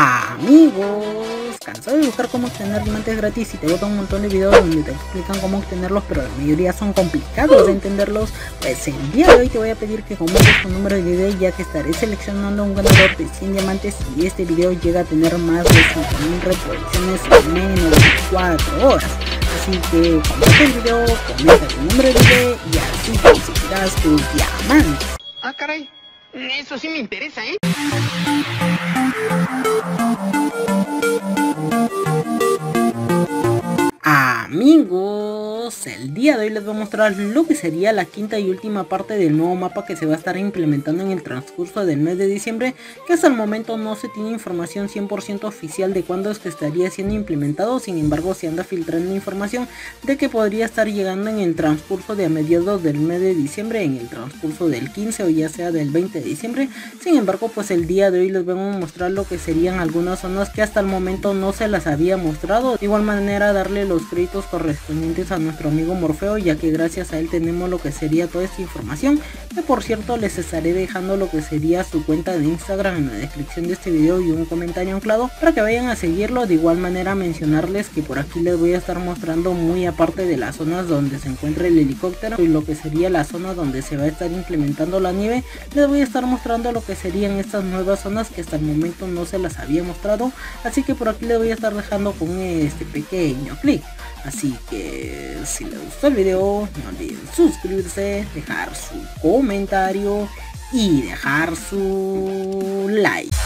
Amigos, cansado de buscar cómo obtener diamantes gratis y te botan un montón de videos donde te explican cómo obtenerlos, pero la mayoría son complicados de entenderlos. Pues el día de hoy te voy a pedir que comentes tu número de video ya que estaré seleccionando un ganador de 100 diamantes y este video llega a tener más de 5000 reproducciones en menos de 4 horas. Así que comparte el video, comenta tu número de video y así conseguirás tus diamantes. Ah, caray. Eso sí me interesa, ¿eh? Amigo! El día de hoy les voy a mostrar lo que sería la quinta y última parte del nuevo mapa que se va a estar implementando en el transcurso del mes de diciembre, que hasta el momento no se tiene información 100% oficial de cuándo es que estaría siendo implementado, sin embargo se anda filtrando información de que podría estar llegando en el transcurso de a mediados del mes de diciembre, en el transcurso del 15 o ya sea del 20 de diciembre, sin embargo pues el día de hoy les vamos a mostrar lo que serían algunas zonas que hasta el momento no se las había mostrado, de igual manera darle los créditos correspondientes a amigo Morfeo ya que gracias a él tenemos lo que sería toda esta información. Que por cierto les estaré dejando lo que sería su cuenta de Instagram en la descripción de este video y un comentario anclado para que vayan a seguirlo. De igual manera mencionarles que por aquí les voy a estar mostrando muy aparte de las zonas donde se encuentra el helicóptero y lo que sería la zona donde se va a estar implementando la nieve les voy a estar mostrando lo que serían estas nuevas zonas que hasta el momento no se las había mostrado. Así que por aquí les voy a estar dejando con este pequeño clic. Así que si les gustó el video, no olviden suscribirse, dejar su comentario y dejar su like.